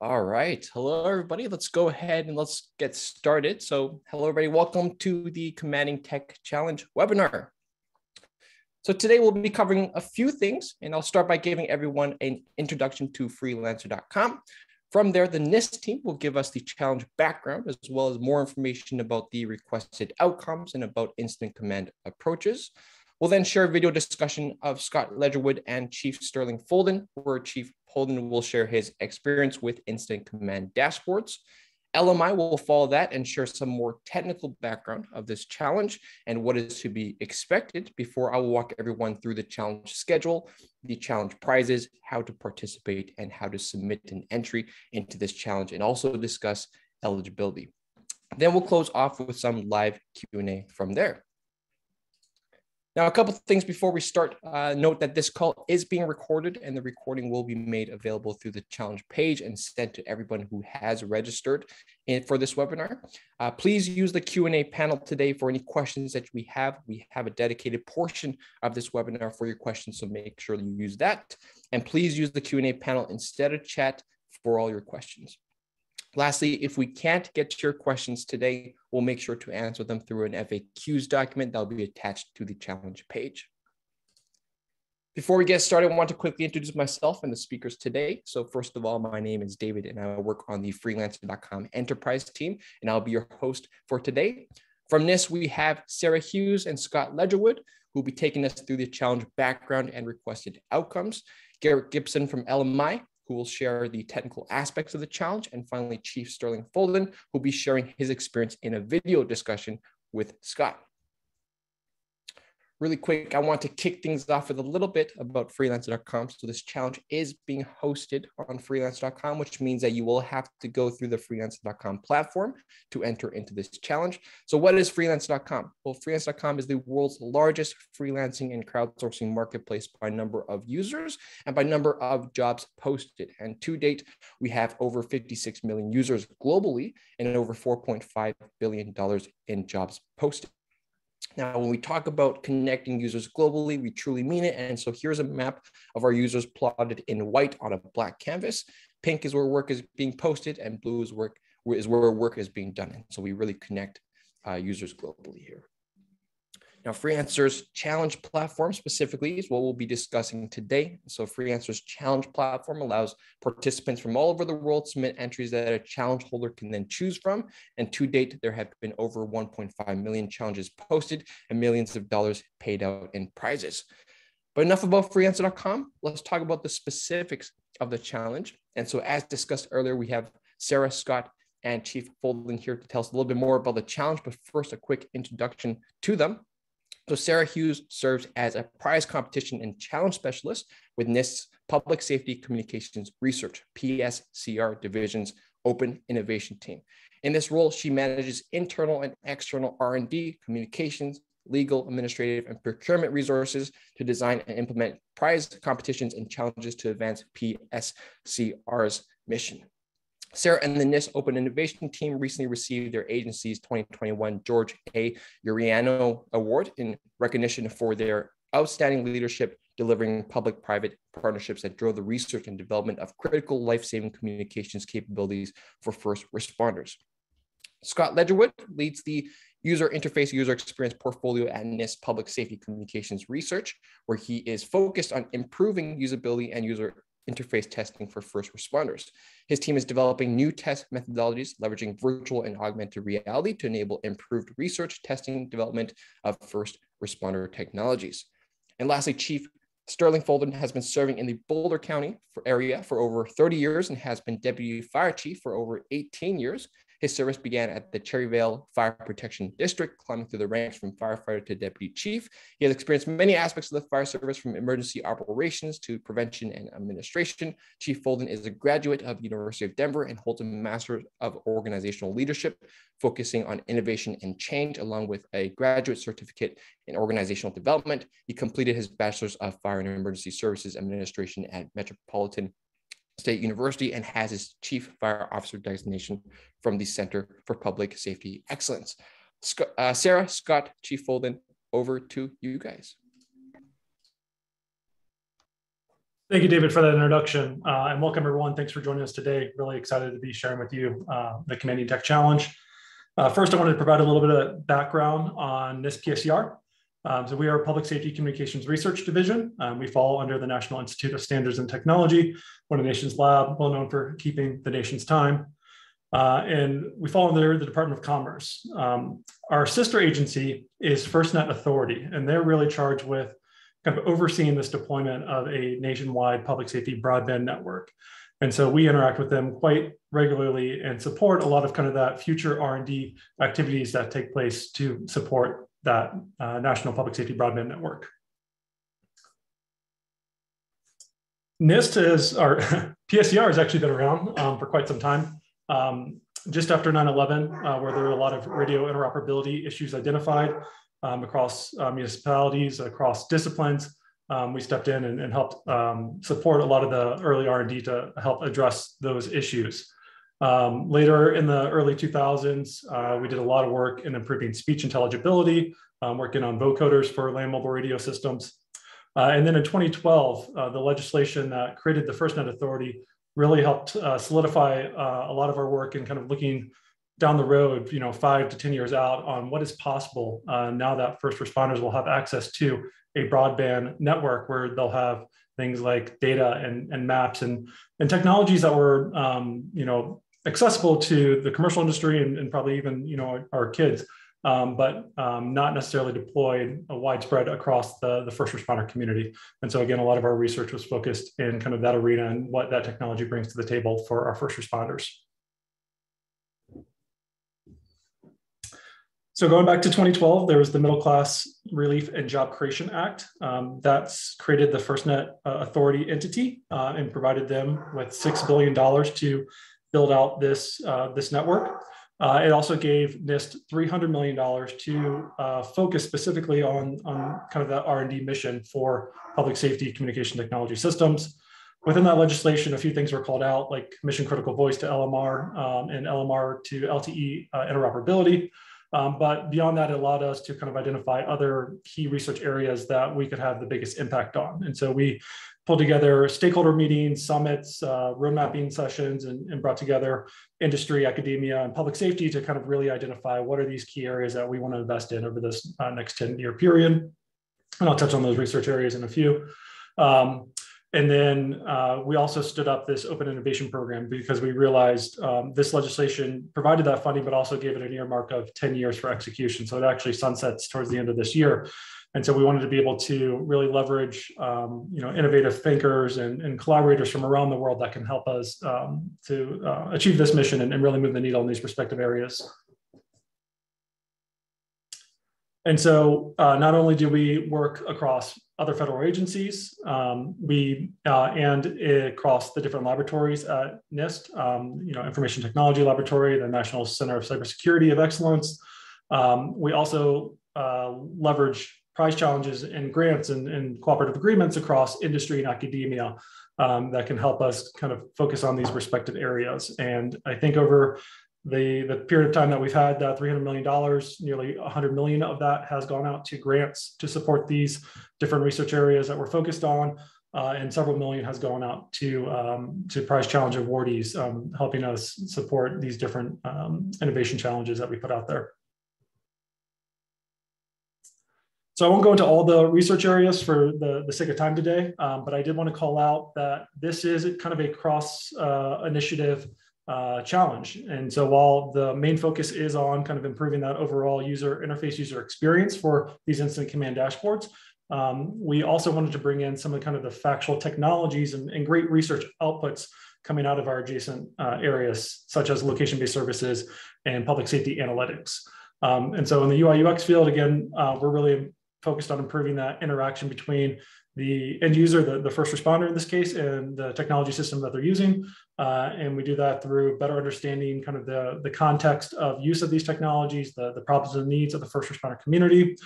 All right. Hello, everybody. Let's go ahead and let's get started. So, hello, everybody. Welcome to the Commanding Tech Challenge webinar. So, today we'll be covering a few things, and I'll start by giving everyone an introduction to freelancer.com. From there, the NIST team will give us the challenge background as well as more information about the requested outcomes and about incident command approaches. We'll then share a video discussion of Scott Ledgerwood and Chief Sterling Folden, where Chief Folden will share his experience with incident command dashboards. LMI will follow that and share some more technical background of this challenge and what is to be expected before I will walk everyone through the challenge schedule, the challenge prizes, how to participate, and how to submit an entry into this challenge, and also discuss eligibility. Then we'll close off with some live Q&A from there. Now, a couple things before we start. Uh, note that this call is being recorded and the recording will be made available through the challenge page and sent to everyone who has registered in, for this webinar. Uh, please use the Q&A panel today for any questions that we have. We have a dedicated portion of this webinar for your questions, so make sure you use that. And please use the Q&A panel instead of chat for all your questions. Lastly, if we can't get to your questions today, we'll make sure to answer them through an FAQs document that will be attached to the challenge page. Before we get started, I want to quickly introduce myself and the speakers today. So first of all, my name is David and I work on the freelancer.com enterprise team, and I'll be your host for today. From this, we have Sarah Hughes and Scott Ledgerwood, who will be taking us through the challenge background and requested outcomes. Garrett Gibson from LMI who will share the technical aspects of the challenge. And finally, Chief Sterling Folden, who will be sharing his experience in a video discussion with Scott really quick, I want to kick things off with a little bit about freelancer.com. So this challenge is being hosted on freelancer.com, which means that you will have to go through the freelancer.com platform to enter into this challenge. So what is freelancer.com? Well, freelancer.com is the world's largest freelancing and crowdsourcing marketplace by number of users and by number of jobs posted. And to date, we have over 56 million users globally and over $4.5 billion in jobs posted. Now, when we talk about connecting users globally, we truly mean it. And so here's a map of our users plotted in white on a black canvas. Pink is where work is being posted and blue is, work, is where work is being done. And so we really connect uh, users globally here. Now, Freelancer's challenge platform specifically is what we'll be discussing today. So Freelancer's challenge platform allows participants from all over the world to submit entries that a challenge holder can then choose from. And to date, there have been over 1.5 million challenges posted and millions of dollars paid out in prizes. But enough about freelancer.com. Let's talk about the specifics of the challenge. And so as discussed earlier, we have Sarah Scott and Chief Folden here to tell us a little bit more about the challenge, but first a quick introduction to them. So Sarah Hughes serves as a prize competition and challenge specialist with NIST's Public Safety Communications Research, PSCR Division's Open Innovation Team. In this role, she manages internal and external R&D, communications, legal, administrative, and procurement resources to design and implement prize competitions and challenges to advance PSCR's mission. Sarah and the NIST Open Innovation Team recently received their agency's 2021 George A. Uriano Award in recognition for their outstanding leadership delivering public-private partnerships that drove the research and development of critical life-saving communications capabilities for first responders. Scott Ledgerwood leads the user interface user experience portfolio at NIST Public Safety Communications Research, where he is focused on improving usability and user interface testing for first responders. His team is developing new test methodologies, leveraging virtual and augmented reality to enable improved research, testing, development of first responder technologies. And lastly, Chief Sterling Folden has been serving in the Boulder County area for over 30 years and has been Deputy Fire Chief for over 18 years. His service began at the Cherryvale Fire Protection District, climbing through the ranks from firefighter to deputy chief. He has experienced many aspects of the fire service from emergency operations to prevention and administration. Chief Folden is a graduate of the University of Denver and holds a Master of Organizational Leadership, focusing on innovation and change, along with a graduate certificate in organizational development. He completed his Bachelor's of Fire and Emergency Services Administration at Metropolitan State University and has his Chief Fire Officer designation from the Center for Public Safety Excellence. Uh, Sarah, Scott, Chief Folden, over to you guys. Thank you, David, for that introduction. Uh, and welcome, everyone. Thanks for joining us today. Really excited to be sharing with you uh, the Commanding Tech Challenge. Uh, first, I wanted to provide a little bit of background on NIST PSCR. Um, so we are a Public Safety Communications Research Division. Um, we fall under the National Institute of Standards and Technology, one of the nation's lab, well known for keeping the nation's time. Uh, and we fall under the Department of Commerce. Um, our sister agency is FirstNet Authority, and they're really charged with kind of overseeing this deployment of a nationwide public safety broadband network. And so we interact with them quite regularly and support a lot of kind of that future R&D activities that take place to support that uh, national public safety broadband network. NIST is, our PSCR has actually been around um, for quite some time. Um, just after 9-11, uh, where there were a lot of radio interoperability issues identified, um, across uh, municipalities, across disciplines. Um, we stepped in and, and helped um, support a lot of the early R&D to help address those issues. Um, later in the early 2000s, uh, we did a lot of work in improving speech intelligibility, um, working on vocoders for land mobile radio systems. Uh, and then in 2012, uh, the legislation that created the FirstNet Authority really helped uh, solidify uh, a lot of our work in kind of looking down the road, you know, five to 10 years out on what is possible uh, now that first responders will have access to a broadband network where they'll have things like data and, and maps and, and technologies that were, um, you know, accessible to the commercial industry and, and probably even, you know, our kids, um, but um, not necessarily deployed widespread across the, the first responder community. And so again, a lot of our research was focused in kind of that arena and what that technology brings to the table for our first responders. So going back to 2012, there was the Middle Class Relief and Job Creation Act. Um, that's created the FirstNet uh, Authority entity uh, and provided them with $6 billion to build out this, uh, this network. Uh, it also gave NIST $300 million to uh, focus specifically on, on kind of the R&D mission for public safety communication technology systems. Within that legislation, a few things were called out, like mission critical voice to LMR um, and LMR to LTE uh, interoperability. Um, but beyond that, it allowed us to kind of identify other key research areas that we could have the biggest impact on. And so we pulled together stakeholder meetings, summits, uh, road mapping sessions, and, and, brought together industry, academia, and public safety to kind of really identify what are these key areas that we want to invest in over this uh, next 10 year period. And I'll touch on those research areas in a few. Um, and then uh, we also stood up this open innovation program because we realized um, this legislation provided that funding, but also gave it an earmark of 10 years for execution. So it actually sunsets towards the end of this year. And so we wanted to be able to really leverage, um, you know, innovative thinkers and, and, collaborators from around the world that can help us um, to uh, achieve this mission and, and really move the needle in these respective areas. And so uh, not only do we work across other federal agencies, um, we uh, and across the different laboratories at NIST, um, you know, Information Technology Laboratory, the National Center of Cybersecurity of Excellence. Um, we also uh, leverage prize challenges and grants and, and, cooperative agreements across industry and academia um, that can help us kind of focus on these respective areas. And I think over the, the period of time that we've had that $300 million, nearly 100 million of that has gone out to grants to support these different research areas that we're focused on. Uh, and several million has gone out to um, to prize challenge awardees, um, helping us support these different um, innovation challenges that we put out there. So I won't go into all the research areas for the, the sake of time today, um, but I did want to call out that this is kind of a cross uh, initiative uh, challenge. And so while the main focus is on kind of improving that overall user interface user experience for these incident command dashboards, um, we also wanted to bring in some of kind of the factual technologies and, and great research outputs coming out of our adjacent uh, areas, such as location-based services and public safety analytics. Um, and so in the UI UX field, again, uh, we're really focused on improving that interaction between the end user, the, the first responder in this case, and the technology system that they're using. Uh, and we do that through better understanding kind of the, the context of use of these technologies, the, the problems and needs of the first responder community,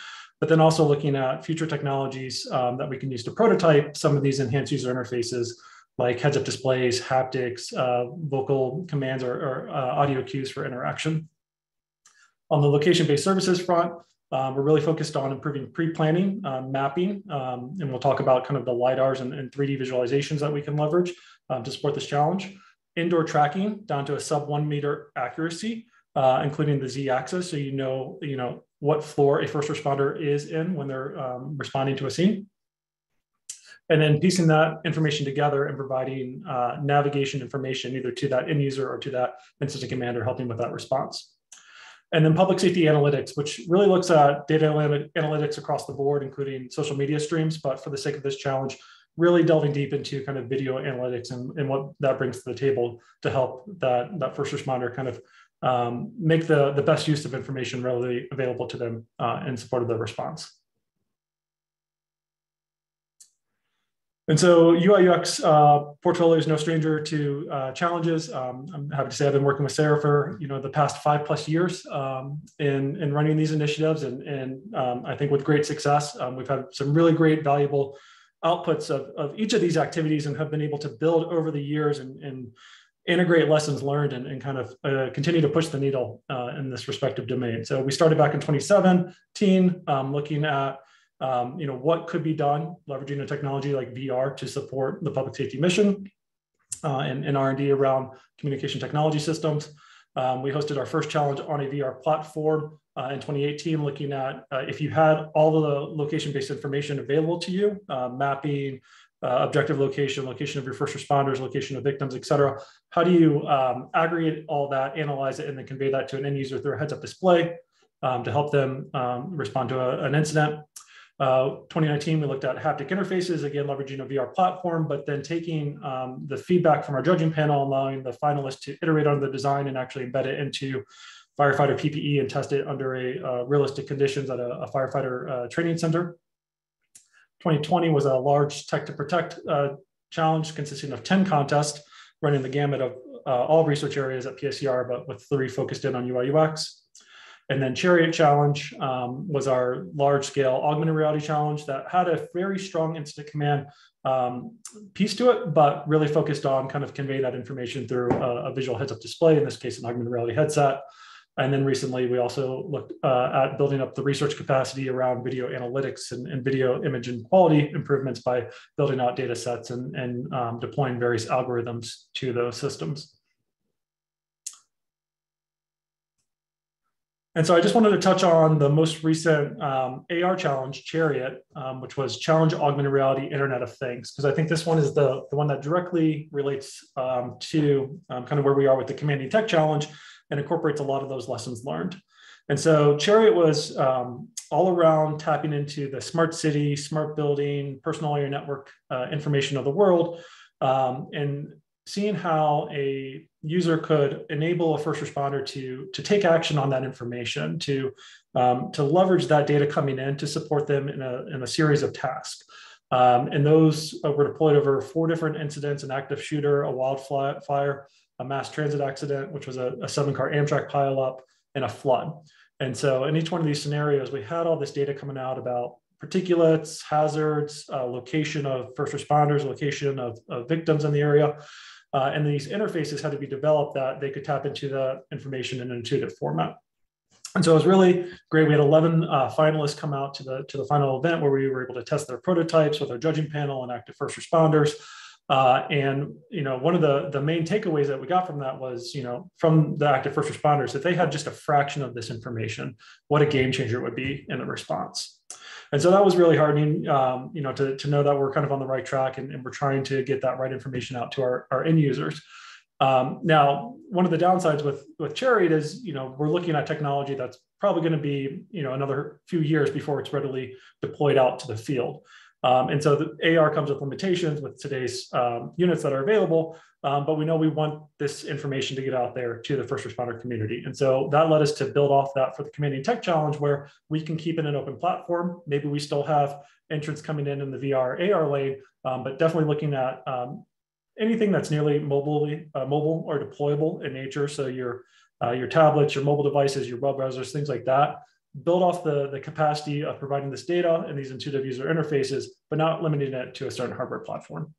but then also looking at future technologies um, that we can use to prototype some of these enhanced user interfaces like heads up displays, haptics, uh, vocal commands, or, or uh, audio cues for interaction. On the location based services front, Um, we're really focused on improving pre-planning, uh, mapping, um, and we'll talk about kind of the LiDARs and, and 3D visualizations that we can leverage um, to support this challenge. Indoor tracking down to a sub one meter accuracy, uh, including the z-axis, so you know, you know what floor a first responder is in when they're um, responding to a scene. And then piecing that information together and providing uh, navigation information either to that end user or to that incident commander helping with that response. And then public safety analytics, which really looks at data analytics across the board, including social media streams. But for the sake of this challenge, really delving deep into kind of video analytics and, and what that brings to the table to help that, that first responder kind of um, make the, the best use of information readily available to them uh, in support of their response. And so UI UX uh, portfolio is no stranger to uh, challenges. Um, I'm happy to say I've been working with Sarah for you know the past five plus years um, in in running these initiatives, and and um, I think with great success. Um, we've had some really great, valuable outputs of, of each of these activities, and have been able to build over the years and, and integrate lessons learned and, and kind of uh, continue to push the needle uh, in this respective domain. So we started back in 2017, um, looking at um, you know, what could be done leveraging a technology like VR to support the public safety mission uh, and, and R&D around communication technology systems. Um, we hosted our first challenge on a VR platform uh, in 2018, looking at uh, if you had all the location-based information available to you, uh, mapping, uh, objective location, location of your first responders, location of victims, et cetera. How do you um, aggregate all that, analyze it, and then convey that to an end user through a heads-up display um, to help them um, respond to a, an incident? Uh, 2019, we looked at haptic interfaces, again, leveraging a VR platform, but then taking um, the feedback from our judging panel, allowing the finalists to iterate on the design and actually embed it into firefighter PPE and test it under a uh, realistic conditions at a, a firefighter uh, training center. 2020 was a large tech to protect uh, challenge consisting of 10 contests, running the gamut of uh, all research areas at PSCR, but with three focused in on UI UX. And then Chariot Challenge um, was our large scale augmented reality challenge that had a very strong incident command um, piece to it, but really focused on kind of convey that information through a, a visual heads up display, in this case, an augmented reality headset. And then recently, we also looked uh, at building up the research capacity around video analytics and, and, video image and quality improvements by building out data sets and, and um, deploying various algorithms to those systems. And so I just wanted to touch on the most recent um, AR challenge, Chariot, um, which was Challenge Augmented Reality Internet of Things, because I think this one is the, the one that directly relates um, to um, kind of where we are with the Commanding Tech Challenge and incorporates a lot of those lessons learned. And so Chariot was um, all around tapping into the smart city, smart building, personal area network uh, information of the world, um, and seeing how a user could enable a first responder to, to take action on that information, to, um, to leverage that data coming in to support them in a, in a series of tasks. Um, and those were deployed over four different incidents, an active shooter, a wildfire, a mass transit accident, which was a, a seven car Amtrak pileup, and a flood. And so in each one of these scenarios, we had all this data coming out about particulates, hazards, uh, location of first responders, location of, of victims in the area, uh, and these interfaces had to be developed that they could tap into the information in an intuitive format. And so it was really great. We had 11 uh, finalists come out to the, to the final event where we were able to test their prototypes with our judging panel and active first responders. Uh, and you know, one of the the main takeaways that we got from that was, you know, from the active first responders, if they had just a fraction of this information, what a game changer it would be in the response. And so that was really heartening, um, you know, to, to know that we're kind of on the right track and, and we're trying to get that right information out to our, our end users. Um, now, one of the downsides with with Chariot is, you know, we're looking at technology that's probably going to be, you know, another few years before it's readily deployed out to the field. Um, and so the AR comes with limitations with today's um, units that are available, um, but we know we want this information to get out there to the first responder community. And so that led us to build off that for the Commanding Tech Challenge, where we can keep it an open platform. Maybe we still have entrants coming in in the VR AR lane, um, but definitely looking at um, anything that's nearly mobile, uh, mobile or deployable in nature. So your uh, your tablets, your mobile devices, your web browsers, things like that build off the, the capacity of providing this data and these intuitive user interfaces, but not limiting it to a certain hardware platform.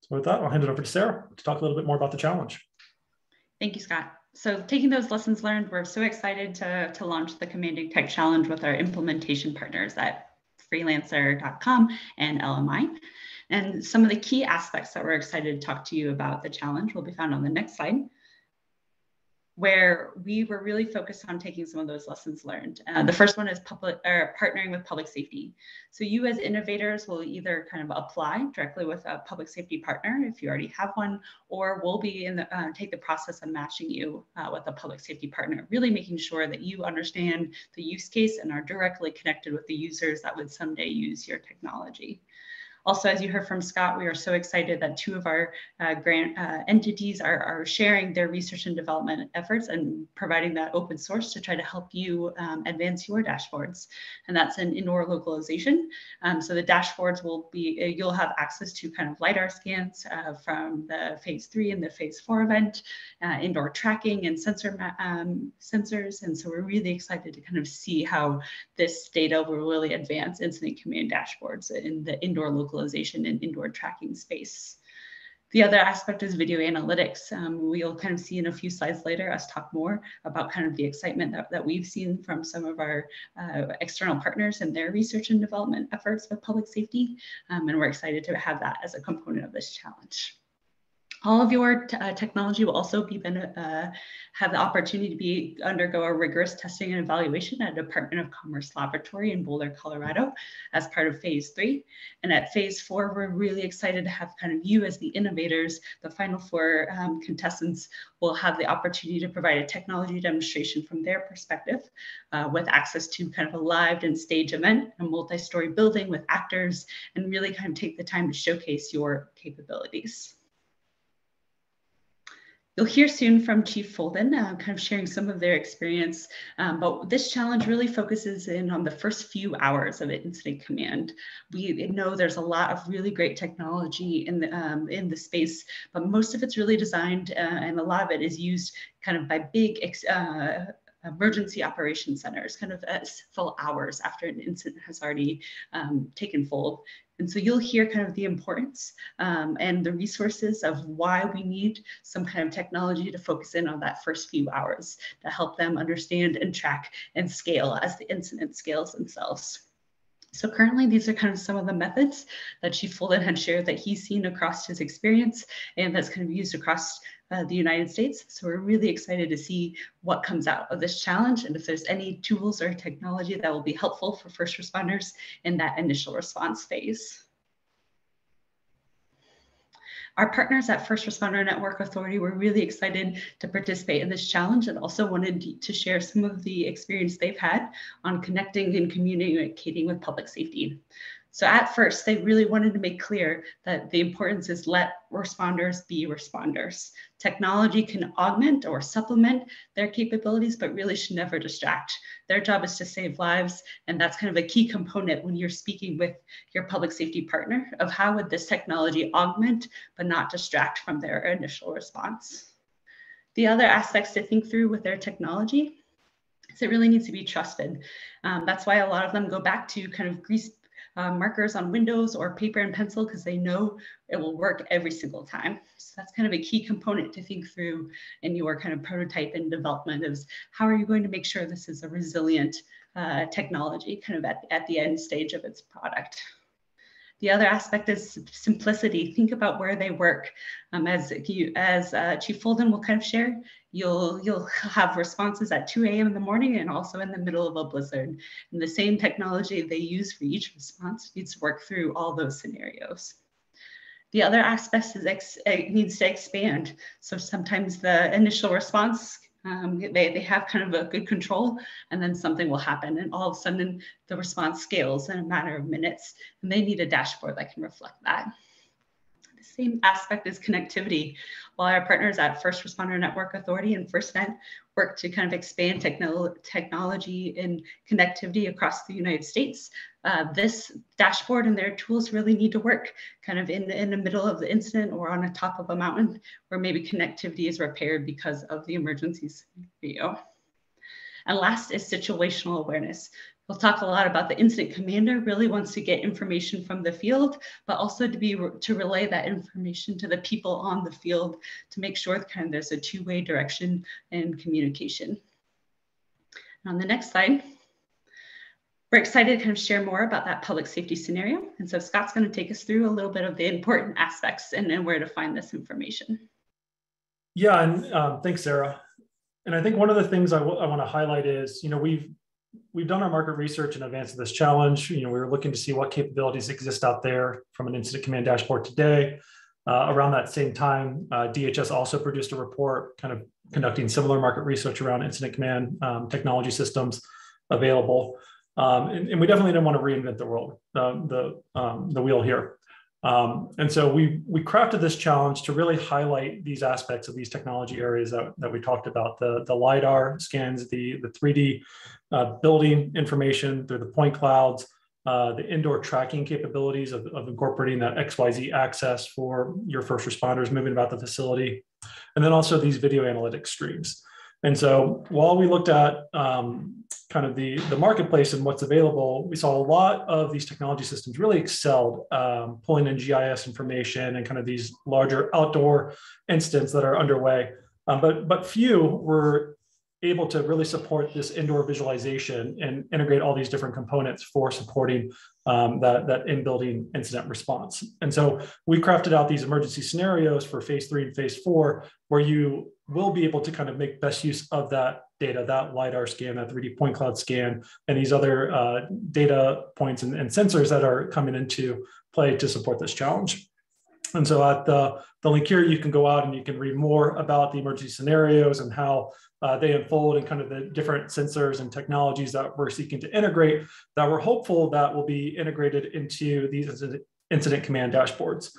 So with that, I'll hand it over to Sarah to talk a little bit more about the challenge. Thank you, Scott. so taking those lessons learned, we're so excited to, to launch the Commanding Tech Challenge with our implementation partners at freelancer.com and LMI. And some of the key aspects that we're excited to talk to you about the challenge will be found on the next slide where we were really focused on taking some of those lessons learned. Uh, the first one is public or partnering with public safety. So you as innovators will either kind of apply directly with a public safety partner if you already have one, or we'll be in the uh, take the process of matching you uh, with a public safety partner, really making sure that you understand the use case and are directly connected with the users that would someday use your technology. Also, as you heard from Scott, we are so excited that two of our uh, grant uh, entities are, are sharing their research and development efforts and providing that open source to try to help you um, advance your dashboards. And that's an indoor localization. Um, so the dashboards will be, uh, you'll have access to kind of LiDAR scans uh, from the phase three and the phase four event, uh, indoor tracking and sensor um, sensors. And so we're really excited to kind of see how this data will really advance incident command dashboards in the indoor localization localization and indoor tracking space. The other aspect is video analytics. Um, we'll kind of see in a few slides later us talk more about kind of the excitement that, that we've seen from some of our uh, external partners and their research and development efforts with public safety. Um, and we're excited to have that as a component of this challenge. All of your uh, technology will also be uh, have the opportunity to be undergo a rigorous testing and evaluation at Department of Commerce Laboratory in Boulder, Colorado, as part of phase three. And at phase four, we're really excited to have kind of you as the innovators. The final four um, contestants will have the opportunity to provide a technology demonstration from their perspective uh, with access to kind of a live and stage event, a multi-story building with actors, and really kind of take the time to showcase your capabilities. You'll hear soon from Chief Folden, uh, kind of sharing some of their experience. Um, but this challenge really focuses in on the first few hours of an incident command. We know there's a lot of really great technology in the um, in the space, but most of it's really designed, uh, and a lot of it is used kind of by big uh, emergency operation centers, kind of as full hours after an incident has already um, taken fold. And so you'll hear kind of the importance um, and the resources of why we need some kind of technology to focus in on that first few hours to help them understand and track and scale as the incident scales themselves. So currently, these are kind of some of the methods that Chief Folden had shared that he's seen across his experience and that's kind of used across uh, the United States. So we're really excited to see what comes out of this challenge and if there's any tools or technology that will be helpful for first responders in that initial response phase. Our partners at First Responder Network Authority were really excited to participate in this challenge and also wanted to share some of the experience they've had on connecting and communicating with public safety. So at first, they really wanted to make clear that the importance is let responders be responders. Technology can augment or supplement their capabilities, but really should never distract. Their job is to save lives, and that's kind of a key component when you're speaking with your public safety partner of how would this technology augment, but not distract from their initial response. The other aspects to think through with their technology is it really needs to be trusted. Um, that's why a lot of them go back to kind of grease uh, markers on windows or paper and pencil because they know it will work every single time. So that's kind of a key component to think through in your kind of prototype and development is how are you going to make sure this is a resilient uh, technology kind of at, at the end stage of its product. The other aspect is simplicity. Think about where they work. Um, as you, as uh, Chief Folden will kind of share, you'll you'll have responses at 2 a.m. in the morning and also in the middle of a blizzard. And the same technology they use for each response needs to work through all those scenarios. The other aspect is ex- it needs to expand. So sometimes the initial response um, they, they have kind of a good control and then something will happen and all of a sudden the response scales in a matter of minutes and they need a dashboard that can reflect that same aspect is connectivity while our partners at first responder network authority and firstnet work to kind of expand techno- technology and connectivity across the united states uh, this dashboard and their tools really need to work kind of in, in the middle of the incident or on the top of a mountain where maybe connectivity is repaired because of the emergency scenario. And last is situational awareness. We'll talk a lot about the incident commander really wants to get information from the field, but also to be to relay that information to the people on the field to make sure kind of there's a two-way direction and communication. And on the next slide, we're excited to kind of share more about that public safety scenario. And so Scott's going to take us through a little bit of the important aspects and, and where to find this information. Yeah, and um, thanks, Sarah. And I think one of the things I, I want to highlight is, you know, we've we've done our market research in advance of this challenge. You know, we were looking to see what capabilities exist out there from an incident command dashboard today. Uh, around that same time, uh, DHS also produced a report kind of conducting similar market research around incident command um, technology systems available. Um, and, and, we definitely didn't want to reinvent the world, uh, the, um, the wheel here. Um, and so we, we crafted this challenge to really highlight these aspects of these technology areas that, that we talked about, the, the LiDAR scans, the, the 3D uh, building information through the point clouds, uh, the indoor tracking capabilities of, of incorporating that XYZ axis for your first responders moving about the facility, and then also these video analytics streams. And so while we looked at um, kind of the, the marketplace and what's available, we saw a lot of these technology systems really excelled um, pulling in GIS information and kind of these larger outdoor incidents that are underway. Um, but, but few were able to really support this indoor visualization and integrate all these different components for supporting um, that, that in-building incident response. And so we crafted out these emergency scenarios for phase three and phase four, where you will be able to kind of make best use of that data, that LiDAR scan, that 3D point cloud scan, and these other uh, data points and, and sensors that are coming into play to support this challenge. And so at the, the link here, you can go out and you can read more about the emergency scenarios and how uh, they unfold and kind of the different sensors and technologies that we're seeking to integrate that we're hopeful that will be integrated into these incident command dashboards.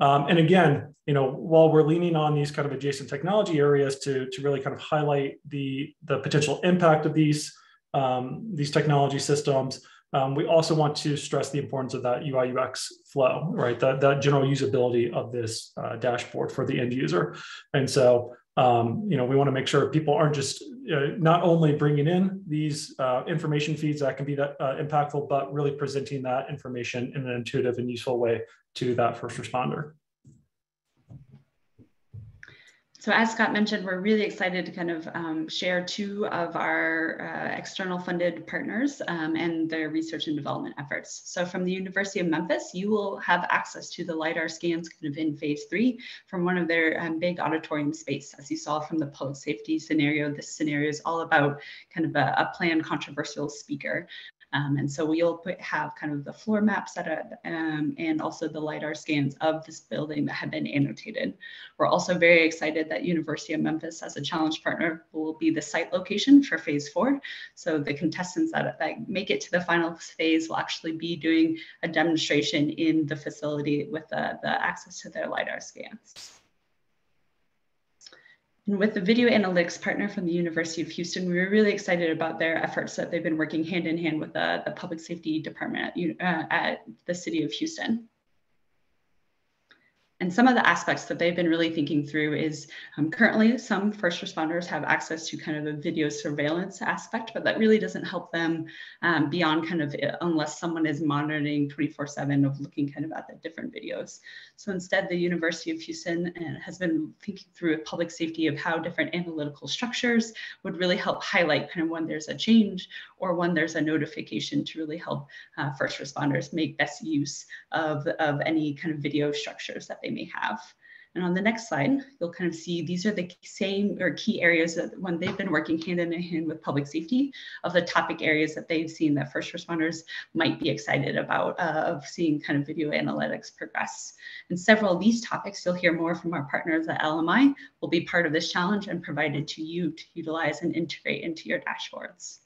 Um, and again, you know, while we're leaning on these kind of adjacent technology areas to, to really kind of highlight the, the potential impact of these, um, these technology systems, um, we also want to stress the importance of that UI UX flow, right? That, that general usability of this uh, dashboard for the end user. And so, um, you know, we want to make sure people aren't just uh, not only bringing in these uh, information feeds that can be that uh, impactful, but really presenting that information in an intuitive and useful way to that first responder. So as Scott mentioned, we're really excited to kind of um, share two of our uh, external funded partners um, and their research and development efforts. So from the University of Memphis, you will have access to the LiDAR scans kind of in phase three from one of their um, big auditorium space. As you saw from the public safety scenario, this scenario is all about kind of a, a planned controversial speaker. Um, and so we'll put, have kind of the floor maps that are, um, and also the LiDAR scans of this building that have been annotated. We're also very excited that University of Memphis as a challenge partner will be the site location for phase four. So the contestants that, that make it to the final phase will actually be doing a demonstration in the facility with the, the access to their LiDAR scans. And with the video analytics partner from the University of Houston, we were really excited about their efforts that they've been working hand in hand with the, the public safety department at, uh, at the city of Houston. And some of the aspects that they've been really thinking through is um, currently some first responders have access to kind of a video surveillance aspect, but that really doesn't help them um, beyond kind of uh, unless someone is monitoring 24 7 of looking kind of at the different videos. So instead, the University of Houston uh, has been thinking through public safety of how different analytical structures would really help highlight kind of when there's a change or when there's a notification to really help uh, first responders make best use of, of any kind of video structures that they may have. And on the next slide, you'll kind of see these are the same or key areas that when they've been working hand in hand with public safety of the topic areas that they've seen that first responders might be excited about uh, of seeing kind of video analytics progress. And several of these topics, you'll hear more from our partners at LMI, will be part of this challenge and provided to you to utilize and integrate into your dashboards.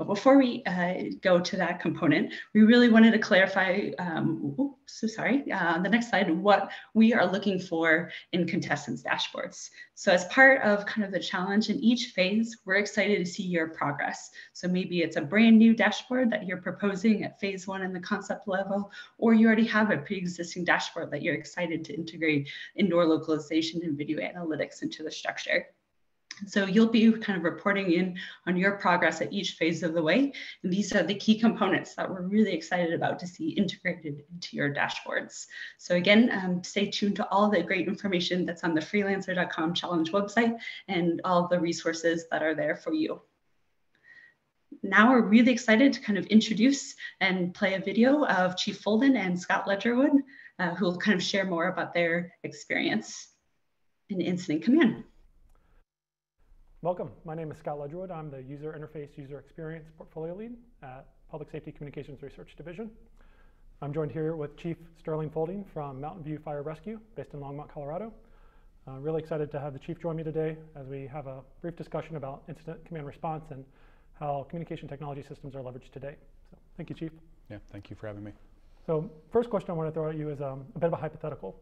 But before we uh, go to that component, we really wanted to clarify, um, oops, so sorry, uh, on the next slide, what we are looking for in contestants dashboards. So as part of kind of the challenge in each phase, we're excited to see your progress. So maybe it's a brand new dashboard that you're proposing at phase one in the concept level, or you already have a pre-existing dashboard that you're excited to integrate indoor localization and video analytics into the structure. So you'll be kind of reporting in on your progress at each phase of the way. And these are the key components that we're really excited about to see integrated into your dashboards. So again, um, stay tuned to all the great information that's on the freelancer.com challenge website and all the resources that are there for you. Now we're really excited to kind of introduce and play a video of Chief Folden and Scott Ledgerwood, uh, who will kind of share more about their experience in incident command. Welcome. My name is Scott Ledgerwood. I'm the User Interface User Experience Portfolio Lead at Public Safety Communications Research Division. I'm joined here with Chief Sterling Folden from Mountain View Fire Rescue based in Longmont, Colorado. Uh, really excited to have the Chief join me today as we have a brief discussion about incident command response and how communication technology systems are leveraged today. So thank you, Chief. Yeah, thank you for having me. So first question I want to throw at you is um, a bit of a hypothetical.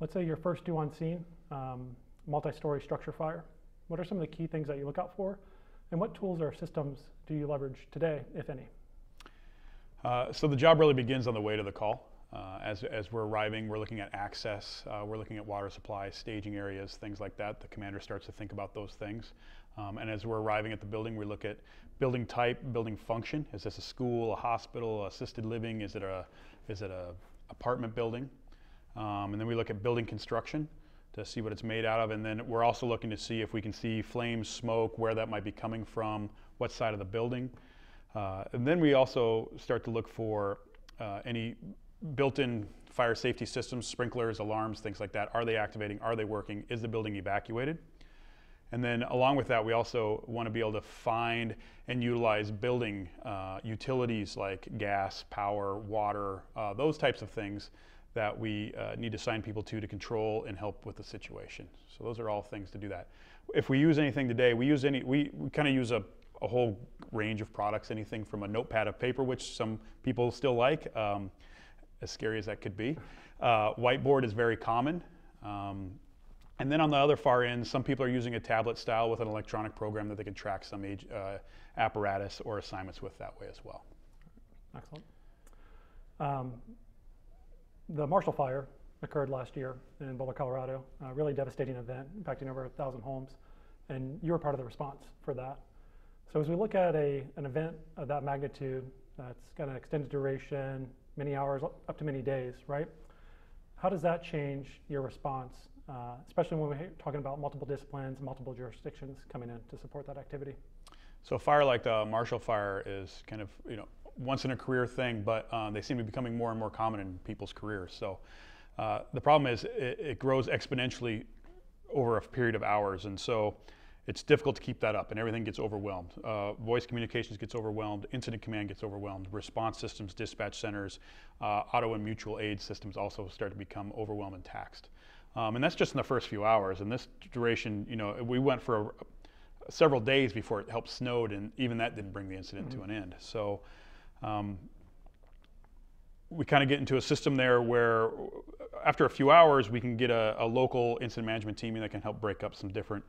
Let's say you're first due on scene, um, multi-story structure fire. What are some of the key things that you look out for? And what tools or systems do you leverage today, if any? Uh, so the job really begins on the way to the call. Uh, as, as we're arriving, we're looking at access, uh, we're looking at water supply, staging areas, things like that. The commander starts to think about those things. Um, and as we're arriving at the building, we look at building type, building function. Is this a school, a hospital, assisted living? Is it a, is it a apartment building? Um, and then we look at building construction to see what it's made out of. And then we're also looking to see if we can see flames, smoke, where that might be coming from, what side of the building. Uh, and then we also start to look for uh, any built-in fire safety systems, sprinklers, alarms, things like that. Are they activating? Are they working? Is the building evacuated? And then along with that, we also want to be able to find and utilize building uh, utilities like gas, power, water, uh, those types of things that we uh, need to assign people to to control and help with the situation. So those are all things to do that. If we use anything today, we use any, we, we kind of use a, a whole range of products, anything from a notepad of paper, which some people still like, um, as scary as that could be. Uh, whiteboard is very common. Um, and then on the other far end, some people are using a tablet style with an electronic program that they can track some age, uh, apparatus or assignments with that way as well. Excellent. Um, the Marshall Fire occurred last year in Boulder, Colorado. A really devastating event, impacting over a thousand homes, and you were part of the response for that. So as we look at a, an event of that magnitude, that's got an extended duration, many hours, up to many days, right? How does that change your response, uh, especially when we're talking about multiple disciplines, multiple jurisdictions coming in to support that activity? So a fire like the Marshall Fire is kind of, you know, once in a career thing, but um, they seem to be becoming more and more common in people's careers. So uh, the problem is it, it, grows exponentially over a period of hours, and so it's difficult to keep that up, and everything gets overwhelmed. Uh, voice communications gets overwhelmed, incident command gets overwhelmed, response systems, dispatch centers, uh, auto and mutual aid systems also start to become overwhelmed and taxed. Um, and that's just in the first few hours. And this duration, you know, we went for a, several days before it helped snowed, and even that didn't bring the incident mm-hmm. to an end. So um, we kind of get into a system there where after a few hours we can get a, a local incident management team that can help break up some different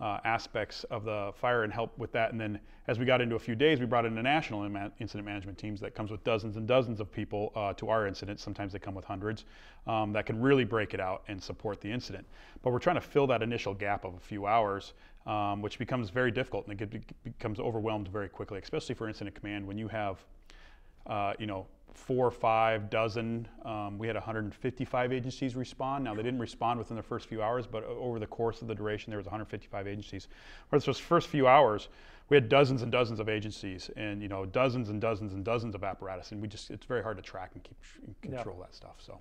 uh, aspects of the fire and help with that. And then as we got into a few days we brought in a national incident management teams that comes with dozens and dozens of people uh, to our incidents sometimes they come with hundreds um, that can really break it out and support the incident. But we're trying to fill that initial gap of a few hours um, which becomes very difficult and it becomes overwhelmed very quickly especially for incident command when you have uh, you know, four or five dozen. Um, we had 155 agencies respond. Now they didn't respond within the first few hours, but over the course of the duration, there was 155 agencies. For those first few hours, we had dozens and dozens of agencies, and you know, dozens and dozens and dozens of apparatus, and we just—it's very hard to track and keep control yeah. that stuff. So.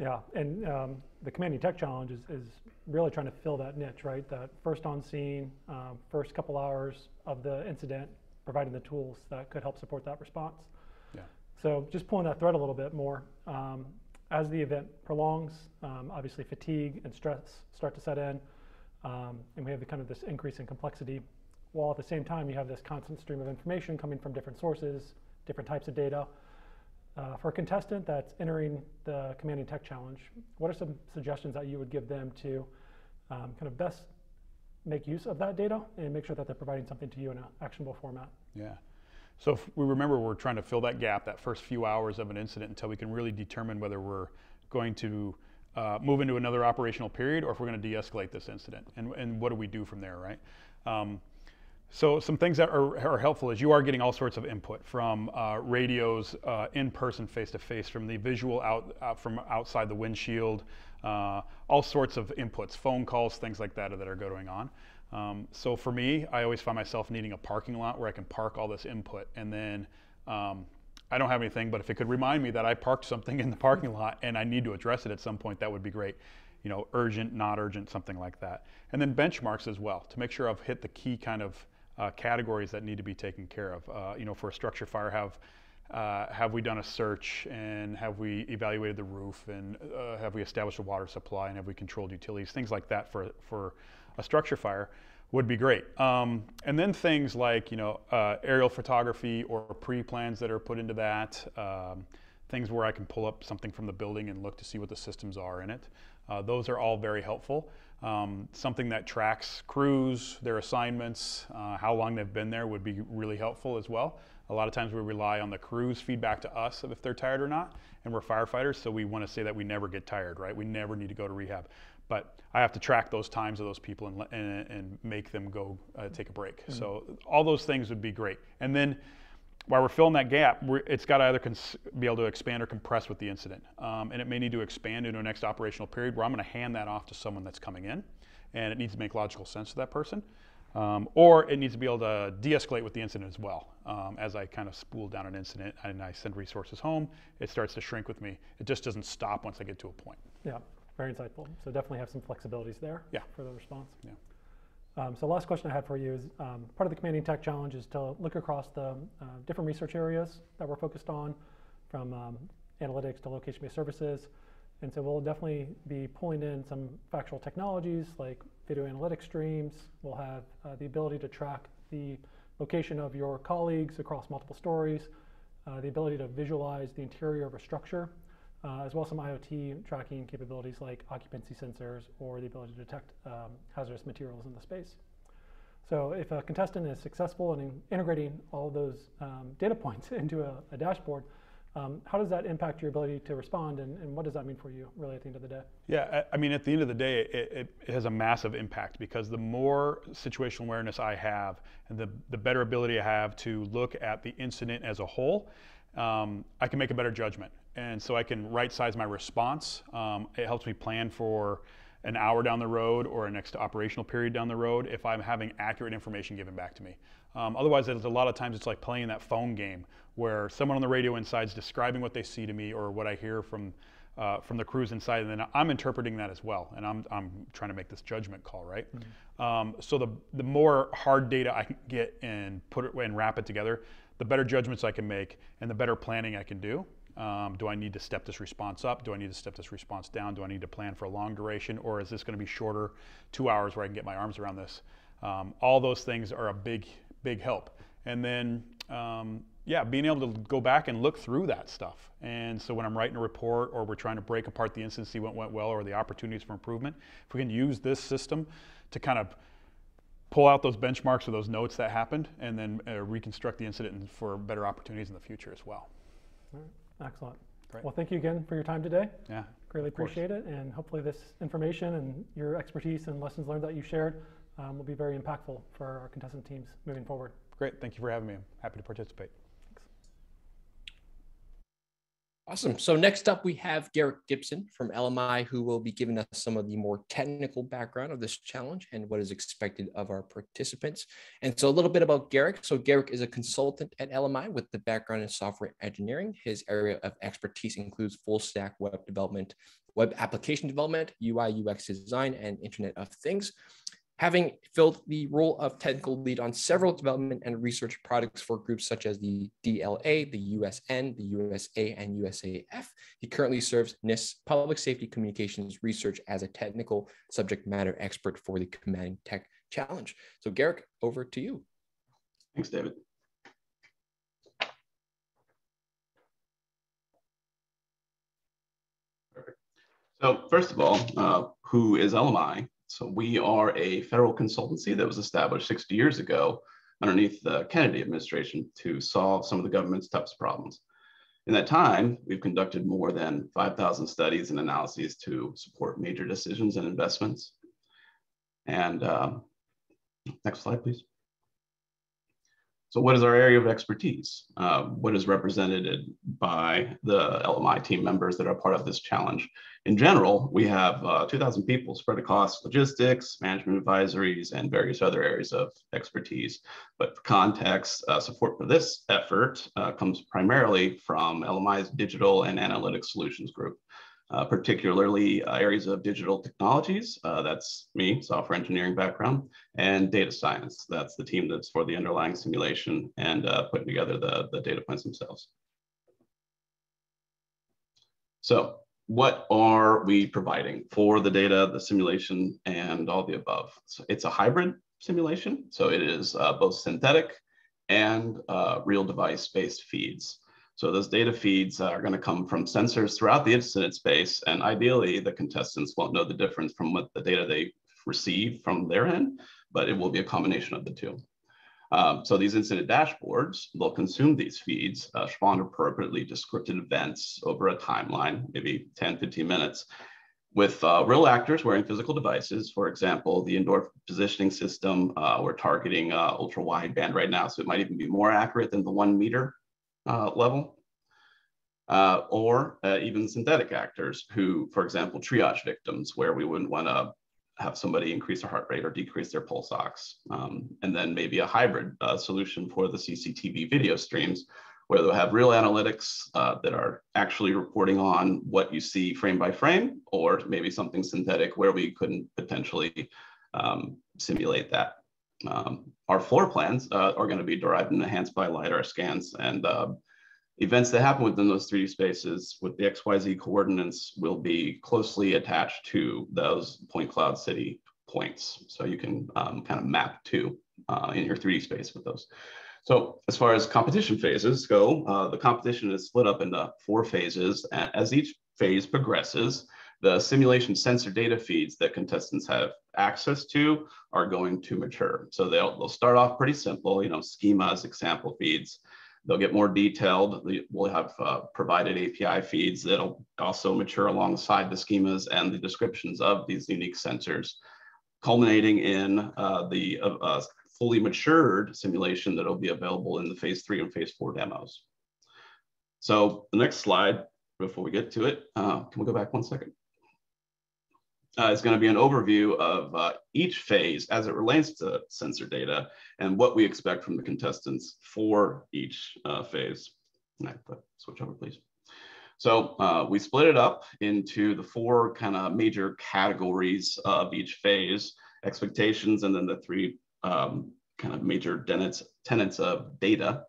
Yeah, and um, the commanding tech challenge is, is, really trying to fill that niche, right? That first on scene, um, first couple hours of the incident, providing the tools that could help support that response. So just pulling that thread a little bit more, um, as the event prolongs, um, obviously fatigue and stress start to set in, um, and we have the kind of this increase in complexity, while at the same time you have this constant stream of information coming from different sources, different types of data. Uh, for a contestant that's entering the commanding tech challenge, what are some suggestions that you would give them to um, kind of best make use of that data and make sure that they're providing something to you in an actionable format? Yeah. So if we remember, we're trying to fill that gap, that first few hours of an incident, until we can really determine whether we're going to uh, move into another operational period or if we're going to de-escalate this incident and, and what do we do from there, right? Um, so some things that are, are, helpful is you are getting all sorts of input from uh, radios, uh, in person, face to face, from the visual out, out from outside the windshield, uh, all sorts of inputs, phone calls, things like that that are going on. Um, so for me, I always find myself needing a parking lot where I can park all this input, and then um, I don't have anything, but if it could remind me that I parked something in the parking lot and I need to address it at some point, that would be great. You know, urgent, not urgent, something like that. And then benchmarks as well to make sure I've hit the key kind of uh, categories that need to be taken care of. Uh, you know, for a structure fire, have uh, have we done a search and have we evaluated the roof and uh, have we established a water supply and have we controlled utilities? Things like that for for a structure fire would be great. Um, and then things like you know uh, aerial photography or pre-plans that are put into that. Um, things where I can pull up something from the building and look to see what the systems are in it. Uh, those are all very helpful. Um, something that tracks crews, their assignments, uh, how long they've been there would be really helpful as well. A lot of times we rely on the crew's feedback to us if they're tired or not, and we're firefighters, so we want to say that we never get tired, right? We never need to go to rehab. But I have to track those times of those people and, and, and make them go uh, take a break. Mm-hmm. So all those things would be great. And then while we're filling that gap, it's got to either cons- be able to expand or compress with the incident. Um, and it may need to expand into a next operational period where I'm going to hand that off to someone that's coming in, and it needs to make logical sense to that person. Um, or it needs to be able to de-escalate with the incident as well. Um, as I kind of spool down an incident and I send resources home, it starts to shrink with me. It just doesn't stop once I get to a point. Yeah, very insightful. So definitely have some flexibilities there yeah. for the response. Yeah. Um, so last question I had for you is um, part of the CommanDING Tech Challenge is to look across the uh, different research areas that we're focused on, from um, analytics to location-based services. And so we'll definitely be pulling in some factual technologies like video analytics streams. We'll have uh, the ability to track the location of your colleagues across multiple stories, uh, the ability to visualize the interior of a structure uh, as well as some IoT tracking capabilities like occupancy sensors or the ability to detect um, hazardous materials in the space. So if a contestant is successful in integrating all those um, data points into a, a dashboard, um, how does that impact your ability to respond and, and, what does that mean for you really at the end of the day? Yeah, I, mean, at the end of the day, it, it, it, has a massive impact because the more situational awareness I have and the, the better ability I have to look at the incident as a whole, um, I can make a better judgment and so I can right size my response. Um, it helps me plan for an hour down the road or a next operational period down the road if I'm having accurate information given back to me. Um, otherwise, it's a lot of times it's like playing that phone game where someone on the radio inside is describing what they see to me or what I hear from uh, from the crews inside, and then I'm interpreting that as well, and I'm, I'm trying to make this judgment call, right? Mm-hmm. Um, so the the more hard data I can get and put it and wrap it together, the better judgments I can make, and the better planning I can do. Um, do I need to step this response up? Do I need to step this response down? Do I need to plan for a long duration? Or is this going to be shorter, two hours where I can get my arms around this? Um, all those things are a big, big help. And then, um, yeah, being able to go back and look through that stuff. And so when I'm writing a report or we're trying to break apart the incident, see what went well or the opportunities for improvement, if we can use this system to kind of pull out those benchmarks or those notes that happened and then uh, reconstruct the incident for better opportunities in the future as well. Excellent. Great. Well, thank you again for your time today. Yeah. Greatly appreciate it. And hopefully, this information and your expertise and lessons learned that you shared um, will be very impactful for our contestant teams moving forward. Great. Thank you for having me. I'm happy to participate. Awesome. So next up, we have Garrick Gibson from LMI, who will be giving us some of the more technical background of this challenge and what is expected of our participants. And so a little bit about Garrick. So Garrick is a consultant at LMI with the background in software engineering. His area of expertise includes full stack web development, web application development, UI, UX design, and Internet of Things having filled the role of technical lead on several development and research projects for groups such as the DLA, the USN, the USA, and USAF. He currently serves NIST Public Safety Communications Research as a technical subject matter expert for the CommanDING Tech Challenge. So Garrick, over to you. Thanks, David. Perfect. So first of all, uh, who is LMI? So we are a federal consultancy that was established 60 years ago underneath the Kennedy administration to solve some of the government's toughest problems. In that time, we've conducted more than 5,000 studies and analyses to support major decisions and investments. And um, next slide, please. So what is our area of expertise? Uh, what is represented by the LMI team members that are part of this challenge? In general, we have uh, 2,000 people spread across logistics, management advisories, and various other areas of expertise. But for context, uh, support for this effort uh, comes primarily from LMI's Digital and Analytics Solutions Group uh, particularly uh, areas of digital technologies. Uh, that's me, software engineering background, and data science. That's the team that's for the underlying simulation and uh, putting together the, the data points themselves. So what are we providing for the data, the simulation, and all the above? So it's a hybrid simulation. So it is uh, both synthetic and uh, real device-based feeds. So those data feeds are going to come from sensors throughout the incident space. And ideally, the contestants won't know the difference from what the data they receive from their end, but it will be a combination of the two. Um, so these incident dashboards, they'll consume these feeds, uh, respond appropriately to scripted events over a timeline, maybe 10, 15 minutes, with uh, real actors wearing physical devices. For example, the indoor positioning system, uh, we're targeting uh, ultra wideband right now, so it might even be more accurate than the one meter uh, level, uh, or uh, even synthetic actors who, for example, triage victims, where we wouldn't want to have somebody increase their heart rate or decrease their pulse ox. Um, and then maybe a hybrid uh, solution for the CCTV video streams, where they'll have real analytics uh, that are actually reporting on what you see frame by frame, or maybe something synthetic where we couldn't potentially um, simulate that. Um, our floor plans uh, are going to be derived and enhanced by LiDAR scans and uh, events that happen within those 3D spaces with the XYZ coordinates will be closely attached to those point cloud city points. So you can um, kind of map to uh, in your 3D space with those. So as far as competition phases go, uh, the competition is split up into four phases. As each phase progresses, the simulation sensor data feeds that contestants have access to are going to mature. So they'll, they'll start off pretty simple, you know, schemas, example feeds. They'll get more detailed. We'll have uh, provided API feeds that'll also mature alongside the schemas and the descriptions of these unique sensors, culminating in uh, the uh, fully matured simulation that'll be available in the phase three and phase four demos. So the next slide, before we get to it, uh, can we go back one second? Uh, is going to be an overview of uh, each phase as it relates to sensor data and what we expect from the contestants for each uh, phase. switch over, please. So uh, we split it up into the four kind of major categories of each phase, expectations, and then the three um, kind of major tenets, tenets of data.